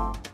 Bye.